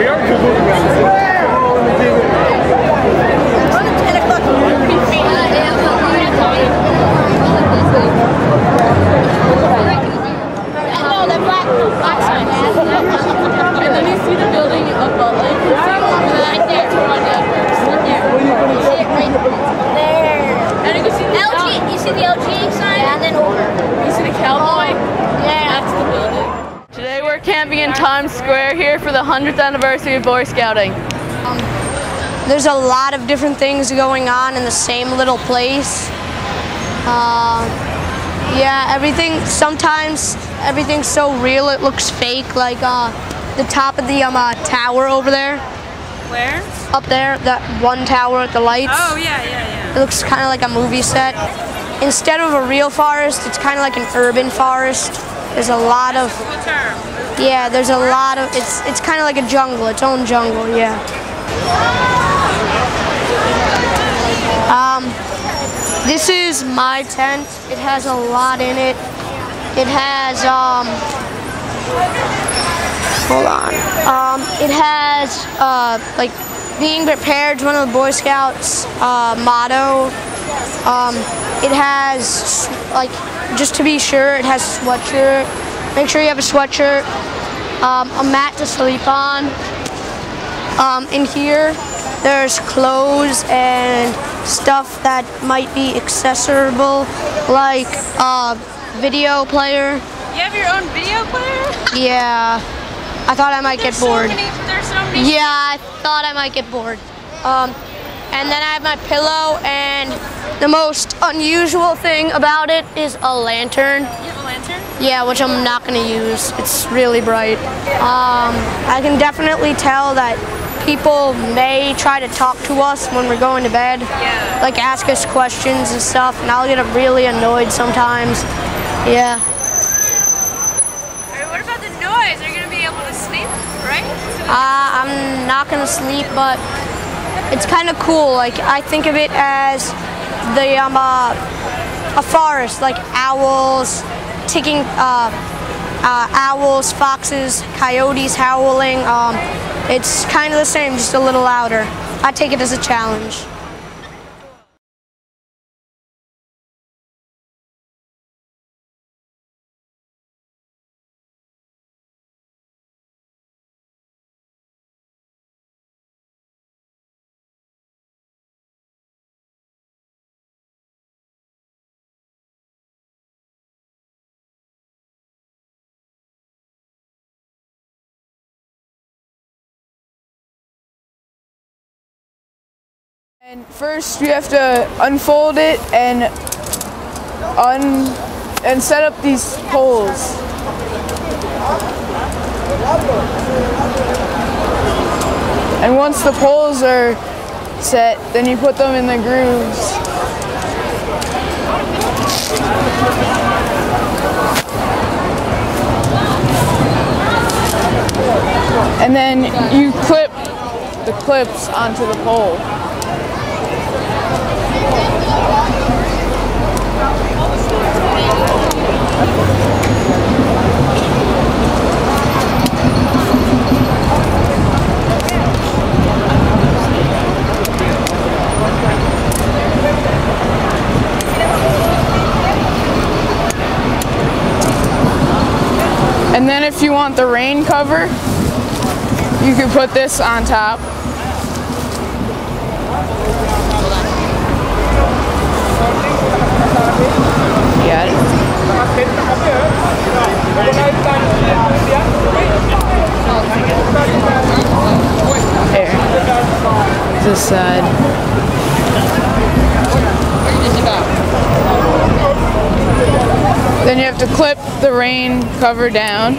We are Today we're camping in Times Square here for the 100th anniversary of Boy Scouting. There's a lot of different things going on in the same little place. Uh, yeah, everything, sometimes everything's so real it looks fake, like uh, the top of the um, uh, tower over there, Where? up there, that one tower with the lights. Oh, yeah, yeah, yeah. It looks kind of like a movie set. Instead of a real forest, it's kind of like an urban forest. There's a lot of, yeah, there's a lot of, it's, it's kind of like a jungle, its own jungle, yeah. Um, this is my tent. It has a lot in it. It has, um, hold on. Um, it has, uh, like, being prepared one of the Boy Scouts uh, motto. Um, it has, like, just to be sure, it has a sweatshirt. Make sure you have a sweatshirt. Um, a mat to sleep on. Um, in here, there's clothes and stuff that might be accessible, like a video player. You have your own video player? Yeah, I thought I might get bored. So many, there's so. Yeah, I thought I might get bored. Um, and then I have my pillow, and the most unusual thing about it is a lantern. You have a lantern? Yeah, which I'm not gonna use. It's really bright. Um, I can definitely tell that people may try to talk to us when we're going to bed. Yeah. Like ask us questions and stuff, and I'll get really annoyed sometimes. Yeah. Alright, what about the noise? Are you gonna be able to sleep, right? Uh, I'm not gonna sleep, but it's kind of cool. Like I think of it as the um, uh, a forest, like owls, ticking, uh, uh, owls, foxes, coyotes howling. Um, it's kind of the same, just a little louder. I take it as a challenge. And first, you have to unfold it and un and set up these poles. And once the poles are set, then you put them in the grooves. And then you clip the clips onto the pole. And then if you want the rain cover, you can put this on top. side. Then you have to clip the rain cover down.